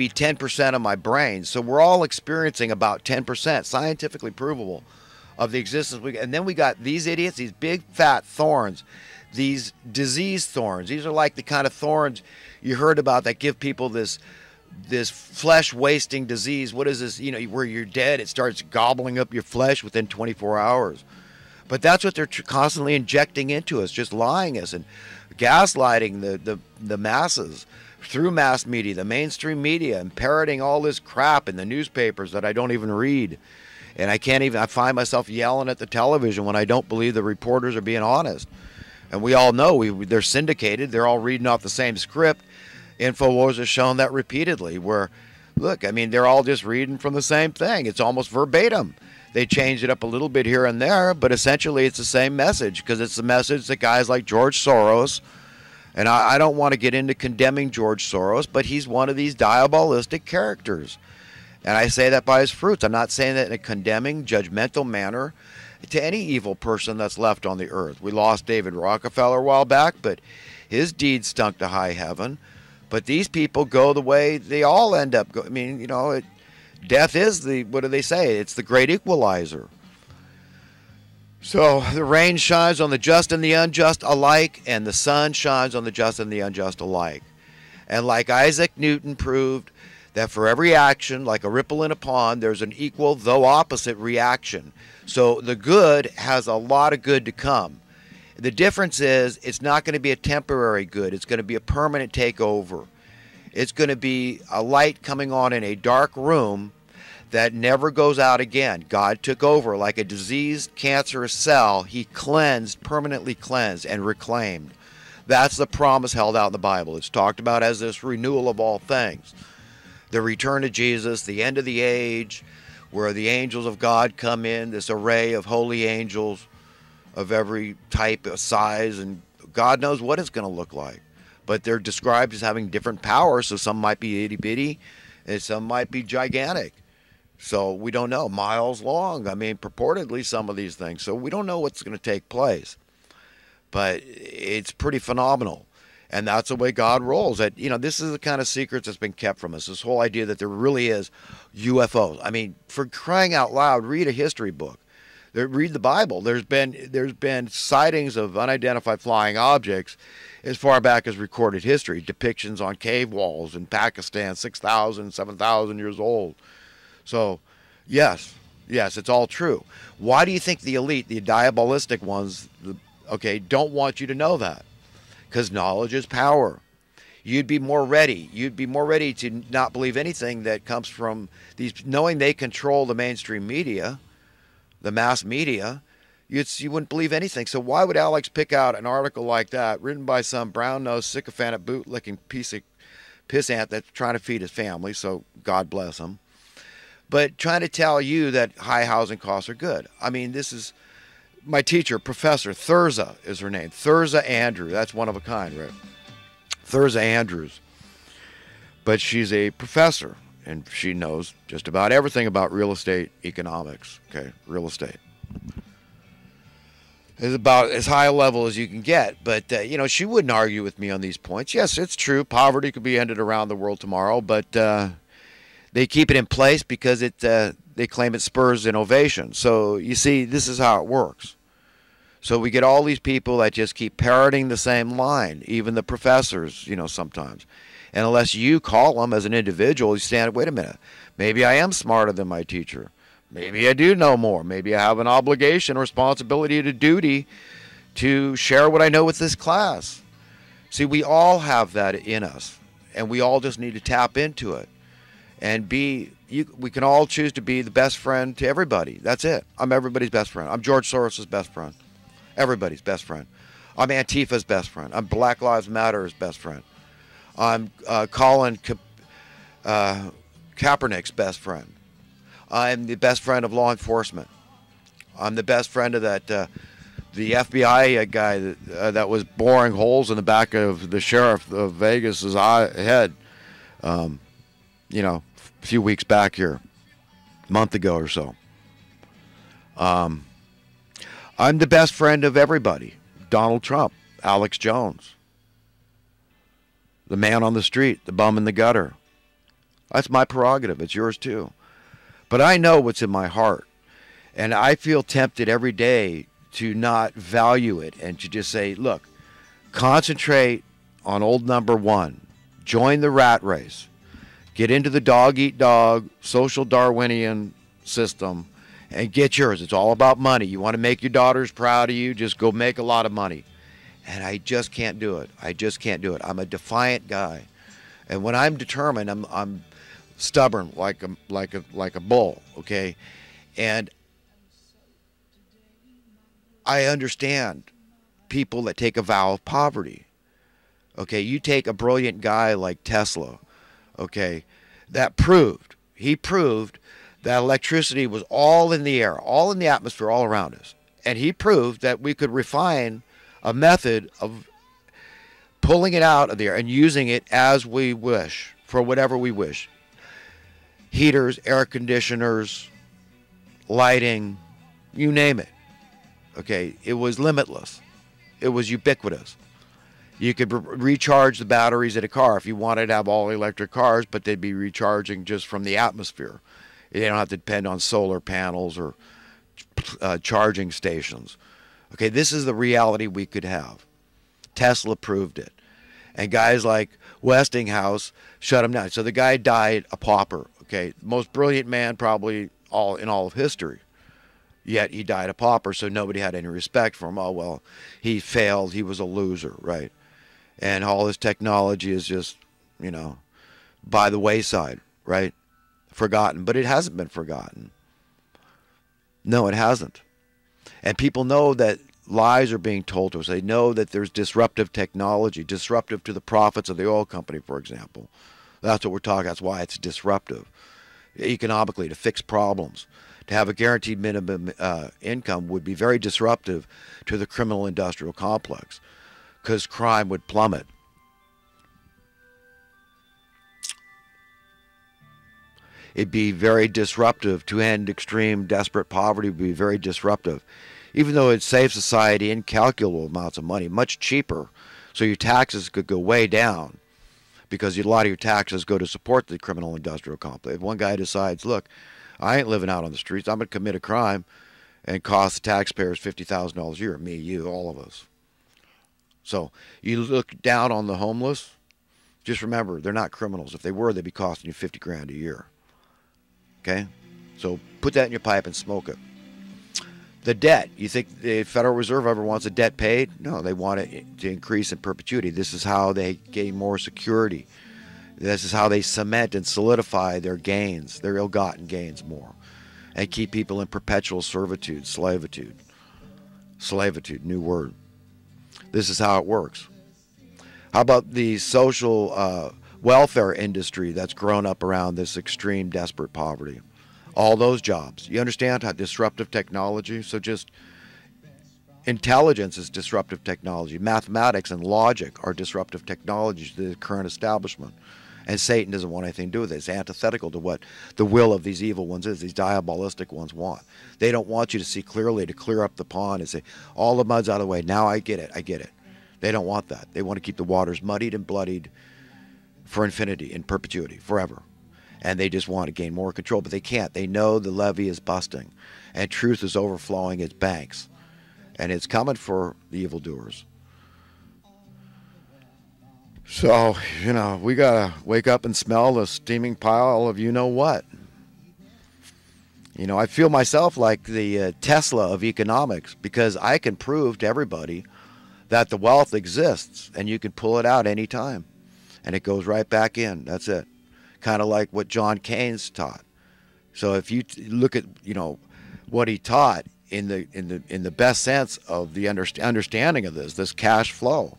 be 10% of my brain. So we're all experiencing about 10%, scientifically provable, of the existence. We, and then we got these idiots, these big fat thorns, these disease thorns. These are like the kind of thorns you heard about that give people this this flesh wasting disease. What is this? You know, where you're dead, it starts gobbling up your flesh within 24 hours. But that's what they're constantly injecting into us, just lying us and gaslighting the, the, the masses through mass media, the mainstream media, and parroting all this crap in the newspapers that I don't even read. And I can't even, I find myself yelling at the television when I don't believe the reporters are being honest. And we all know we, they're syndicated, they're all reading off the same script. InfoWars has shown that repeatedly, where, look, I mean, they're all just reading from the same thing. It's almost verbatim. They change it up a little bit here and there, but essentially it's the same message because it's the message that guys like George Soros, and I, I don't want to get into condemning George Soros, but he's one of these diabolistic characters. And I say that by his fruits. I'm not saying that in a condemning, judgmental manner to any evil person that's left on the earth. We lost David Rockefeller a while back, but his deeds stunk to high heaven. But these people go the way they all end up. Go- I mean, you know, it, death is the what do they say? It's the great equalizer. So the rain shines on the just and the unjust alike, and the sun shines on the just and the unjust alike. And like Isaac Newton proved, that for every action, like a ripple in a pond, there's an equal, though opposite, reaction. So the good has a lot of good to come. The difference is it's not going to be a temporary good, it's going to be a permanent takeover. It's going to be a light coming on in a dark room that never goes out again. God took over like a diseased cancerous cell, He cleansed, permanently cleansed, and reclaimed. That's the promise held out in the Bible. It's talked about as this renewal of all things the return of Jesus, the end of the age, where the angels of God come in, this array of holy angels of every type, of size, and God knows what it's going to look like. But they're described as having different powers, so some might be itty bitty, and some might be gigantic. So we don't know, miles long. I mean, purportedly, some of these things. So we don't know what's going to take place. But it's pretty phenomenal and that's the way God rolls. That you know, this is the kind of secrets that's been kept from us. This whole idea that there really is UFOs. I mean, for crying out loud, read a history book. Read the Bible. There's been there's been sightings of unidentified flying objects as far back as recorded history. Depictions on cave walls in Pakistan, 6,000, 7,000 years old. So, yes, yes, it's all true. Why do you think the elite, the diabolistic ones, the, okay, don't want you to know that? because knowledge is power. You'd be more ready. You'd be more ready to not believe anything that comes from these, knowing they control the mainstream media, the mass media. You'd, you wouldn't believe anything. So why would Alex pick out an article like that, written by some brown-nosed sycophantic bootlicking piece of pissant that's trying to feed his family? So God bless him. But trying to tell you that high housing costs are good. I mean, this is my teacher, Professor Thurza is her name. Thurza Andrew. That's one of a kind, right? Thurza Andrews. But she's a professor and she knows just about everything about real estate economics. Okay, real estate is about as high a level as you can get. But uh, you know, she wouldn't argue with me on these points. Yes, it's true. Poverty could be ended around the world tomorrow, but uh, they keep it in place because it uh, they claim it spurs innovation. So you see, this is how it works. So we get all these people that just keep parroting the same line, even the professors, you know, sometimes. And unless you call them as an individual, you stand, wait a minute, maybe I am smarter than my teacher. Maybe I do know more. Maybe I have an obligation, responsibility, to duty to share what I know with this class. See, we all have that in us, and we all just need to tap into it and be you, we can all choose to be the best friend to everybody. That's it. I'm everybody's best friend. I'm George Soros's best friend. Everybody's best friend. I'm Antifa's best friend. I'm Black Lives Matter's best friend. I'm uh, Colin Ka- uh, Kaepernick's best friend. I'm the best friend of law enforcement. I'm the best friend of that uh, the FBI guy that, uh, that was boring holes in the back of the sheriff of Vegas's eye, head. Um, you know, a few weeks back here, a month ago or so. Um, I'm the best friend of everybody Donald Trump, Alex Jones, the man on the street, the bum in the gutter, That's my prerogative. It's yours too. But I know what's in my heart. And I feel tempted every day to not value it and to just say, look, concentrate on old number one. Join the rat race. Get into the dog eat dog social Darwinian system and get yours. It's all about money. You want to make your daughters proud of you, just go make a lot of money. And I just can't do it. I just can't do it. I'm a defiant guy. And when I'm determined, I'm, I'm stubborn like a, like, a, like a bull, okay? And I understand people that take a vow of poverty. Okay, you take a brilliant guy like Tesla, okay, that proved, he proved that electricity was all in the air, all in the atmosphere, all around us. And he proved that we could refine a method of pulling it out of the air and using it as we wish for whatever we wish heaters, air conditioners, lighting, you name it. Okay, it was limitless, it was ubiquitous. You could re- recharge the batteries at a car if you wanted to have all electric cars, but they'd be recharging just from the atmosphere. They don't have to depend on solar panels or uh, charging stations. Okay, this is the reality we could have. Tesla proved it. And guys like Westinghouse shut him down. So the guy died a pauper. Okay, most brilliant man probably all in all of history. Yet he died a pauper, so nobody had any respect for him. Oh well, he failed. He was a loser, right? And all this technology is just, you know, by the wayside, right? Forgotten. But it hasn't been forgotten. No, it hasn't. And people know that lies are being told to us. They know that there's disruptive technology, disruptive to the profits of the oil company, for example. That's what we're talking. That's why it's disruptive economically to fix problems. To have a guaranteed minimum uh, income would be very disruptive to the criminal industrial complex because crime would plummet. It'd be very disruptive to end extreme desperate poverty. Would be very disruptive even though it saves society incalculable amounts of money, much cheaper. So your taxes could go way down because a lot of your taxes go to support the criminal industrial complex. If one guy decides, look, I ain't living out on the streets, I'm going to commit a crime and cost the taxpayers $50,000 a year, me, you, all of us. So you look down on the homeless, just remember, they're not criminals. If they were, they'd be costing you 50 grand a year. Okay? So put that in your pipe and smoke it the debt. You think the Federal Reserve ever wants a debt paid? No, they want it to increase in perpetuity. This is how they gain more security. This is how they cement and solidify their gains, their ill-gotten gains more, and keep people in perpetual servitude, slavitude. Slavitude, new word. This is how it works. How about the social uh, welfare industry that's grown up around this extreme, desperate poverty? all those jobs. You understand how disruptive technology? So just intelligence is disruptive technology. Mathematics and logic are disruptive technologies to the current establishment. And Satan doesn't want anything to do with it. It's antithetical to what the will of these evil ones is, these diabolistic ones want. They don't want you to see clearly, to clear up the pond and say, all the mud's out of the way. Now I get it. I get it. They don't want that. They want to keep the waters muddied and bloodied for infinity, in perpetuity, forever and they just want to gain more control, but they can't. They know the levee is busting, and truth is overflowing its banks, and it's coming for the evildoers. So, you know, we got to wake up and smell the steaming pile of you know what. You know, I feel myself like the uh, Tesla of economics because I can prove to everybody that the wealth exists and you can pull it out anytime and it goes right back in. That's it kind of like what John Keynes taught. So if you look at you know what he taught in the in the in the best sense of the understanding of this, this cash flow,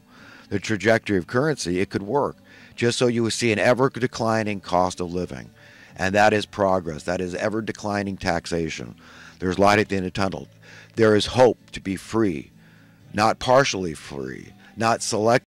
the trajectory of currency, it could work. Just so you would see an ever declining cost of living, and that is progress. That is ever declining taxation. There's light at the end of the tunnel. There is hope to be free, not partially free, not select.